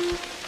you.